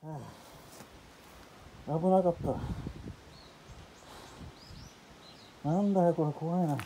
危なかった。なんだよこれ怖いな。